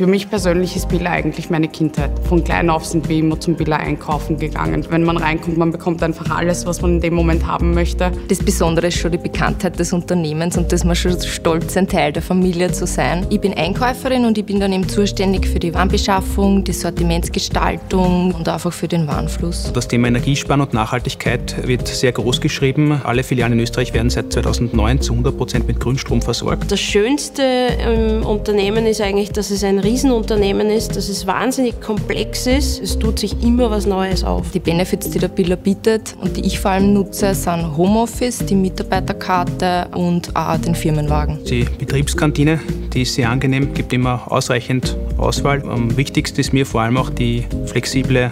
Für mich persönlich ist Billa eigentlich meine Kindheit. Von klein auf sind wir immer zum Billa einkaufen gegangen. Wenn man reinkommt, man bekommt einfach alles, was man in dem Moment haben möchte. Das Besondere ist schon die Bekanntheit des Unternehmens und dass man schon stolz, ein Teil der Familie zu sein. Ich bin Einkäuferin und ich bin dann eben zuständig für die Warenbeschaffung, die Sortimentsgestaltung und einfach für den Warenfluss. Das Thema Energiesparen und Nachhaltigkeit wird sehr groß geschrieben. Alle Filialen in Österreich werden seit 2009 zu 100 Prozent mit Grünstrom versorgt. Das Schönste im Unternehmen ist eigentlich, dass es ein Riesenunternehmen ist, dass es wahnsinnig komplex ist. Es tut sich immer was Neues auf. Die Benefits, die der Biller bietet und die ich vor allem nutze, sind Homeoffice, die Mitarbeiterkarte und auch den Firmenwagen. Die Betriebskantine, die ist sehr angenehm, gibt immer ausreichend Auswahl. Am wichtigsten ist mir vor allem auch die flexible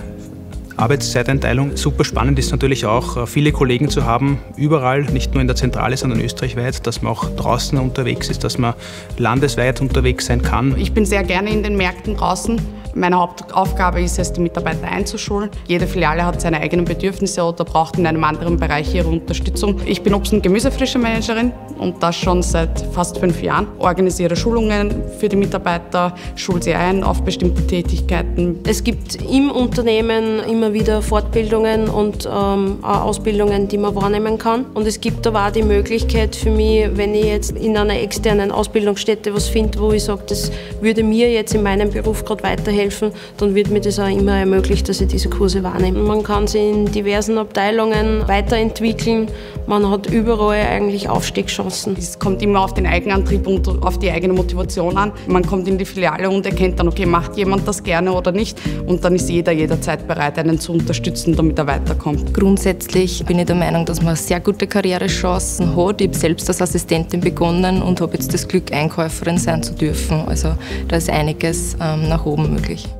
Arbeitszeiteinteilung. Super spannend ist natürlich auch, äh, viele Kollegen zu haben, überall, nicht nur in der Zentrale, sondern österreichweit, dass man auch draußen unterwegs ist, dass man landesweit unterwegs sein kann. Ich bin sehr gerne in den Märkten draußen. Meine Hauptaufgabe ist es, die Mitarbeiter einzuschulen. Jede Filiale hat seine eigenen Bedürfnisse oder braucht in einem anderen Bereich ihre Unterstützung. Ich bin Obst- und Gemüsefrische Managerin und das schon seit fast fünf Jahren. Organisiere Schulungen für die Mitarbeiter, schule sie ein auf bestimmte Tätigkeiten. Es gibt im Unternehmen immer wieder Fortbildungen und ähm, Ausbildungen, die man wahrnehmen kann. Und es gibt aber auch die Möglichkeit für mich, wenn ich jetzt in einer externen Ausbildungsstätte was finde, wo ich sage, das würde mir jetzt in meinem Beruf gerade weiterhelfen, helfen, dann wird mir das auch immer ermöglicht, dass ich diese Kurse wahrnehme. Man kann sie in diversen Abteilungen weiterentwickeln. Man hat überall eigentlich Aufstiegschancen. Es kommt immer auf den Eigenantrieb und auf die eigene Motivation an. Man kommt in die Filiale und erkennt dann, okay, macht jemand das gerne oder nicht? Und dann ist jeder jederzeit bereit, einen zu unterstützen, damit er weiterkommt. Grundsätzlich bin ich der Meinung, dass man sehr gute Karrierechancen hat. Ich habe selbst als Assistentin begonnen und habe jetzt das Glück, Einkäuferin sein zu dürfen. Also da ist einiges ähm, nach oben möglich. Левицкой.